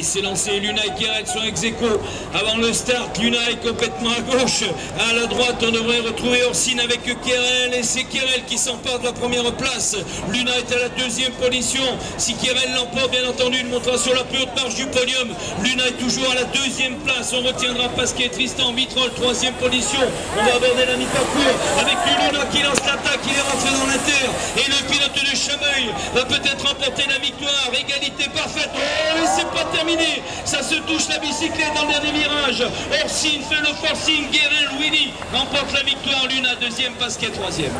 Allez, c'est lancé. Luna et Keren sont ex. Avant le start, Luna est complètement à gauche. À la droite, on devrait retrouver Orsine avec Kerel. Et c'est Kerel qui s'empare de la première place. Luna est à la deuxième position. Si Kerel l'emporte, bien entendu, il montera sur la plus haute marge du podium. Luna est toujours à la deuxième place. On retiendra Pasquet, Tristan, Vitrol, troisième position. On va aborder la mi-parcours avec Luna qui lance l'attaque. Il est rentré dans l'inter. Et le pilote de Chameuil va peut-être remporter la victoire. Égalité parfaite. Ça se touche la bicyclette dans le dernier virage. Orsine fait le forcing. Guérin, Willy remporte la victoire. Luna, deuxième, Pasquet, troisième.